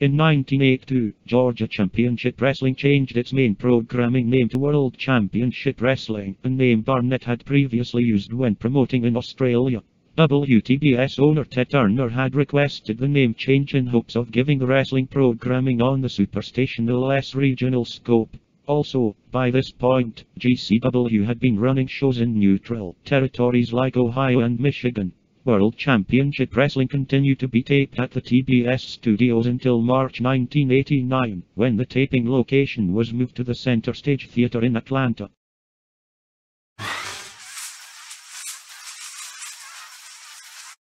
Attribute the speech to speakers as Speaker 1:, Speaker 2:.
Speaker 1: In 1982, Georgia Championship Wrestling changed its main programming name to World Championship Wrestling, a name Barnett had previously used when promoting in Australia. WTBS owner Ted Turner had requested the name change in hopes of giving wrestling programming on the Superstation a less regional scope. Also, by this point, GCW had been running shows in neutral territories like Ohio and Michigan. World Championship Wrestling continued to be taped at the TBS studios until March 1989, when the taping location was moved to the Center Stage Theater in Atlanta.